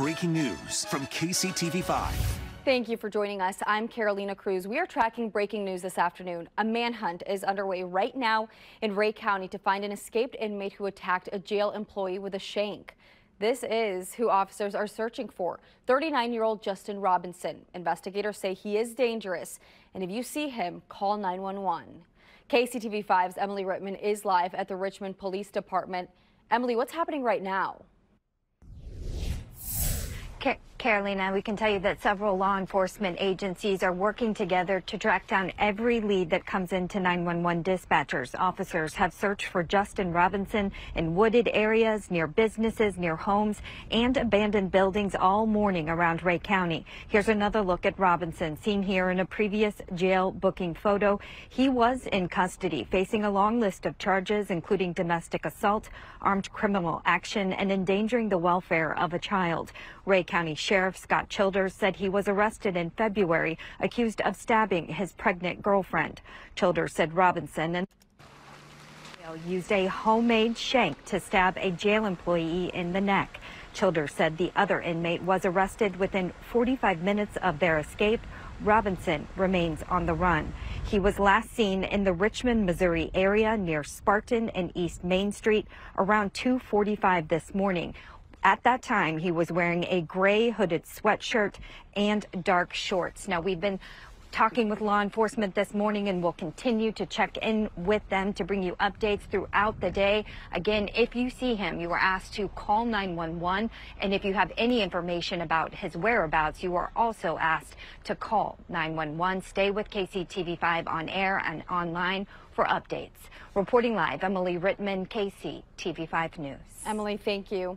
breaking news from KCTV5. Thank you for joining us. I'm Carolina Cruz. We are tracking breaking news this afternoon. A manhunt is underway right now in Ray County to find an escaped inmate who attacked a jail employee with a shank. This is who officers are searching for. 39-year-old Justin Robinson. Investigators say he is dangerous, and if you see him, call 911. KCTV5's Emily Rittman is live at the Richmond Police Department. Emily, what's happening right now? Carolina, we can tell you that several law enforcement agencies are working together to track down every lead that comes into 911 dispatchers. Officers have searched for Justin Robinson in wooded areas, near businesses, near homes, and abandoned buildings all morning around Ray County. Here's another look at Robinson, seen here in a previous jail booking photo. He was in custody, facing a long list of charges, including domestic assault, armed criminal action, and endangering the welfare of a child. Ray County Sheriff Scott Childers said he was arrested in February, accused of stabbing his pregnant girlfriend. Childers said Robinson and used a homemade shank to stab a jail employee in the neck. Childers said the other inmate was arrested within 45 minutes of their escape. Robinson remains on the run. He was last seen in the Richmond, Missouri area near Spartan and East Main Street around 2:45 this morning. At that time, he was wearing a gray hooded sweatshirt and dark shorts. Now, we've been talking with law enforcement this morning and we'll continue to check in with them to bring you updates throughout the day. Again, if you see him, you are asked to call 911. And if you have any information about his whereabouts, you are also asked to call 911. Stay with KCTV5 on air and online for updates. Reporting live, Emily Rittman, KCTV5 News. Emily, thank you.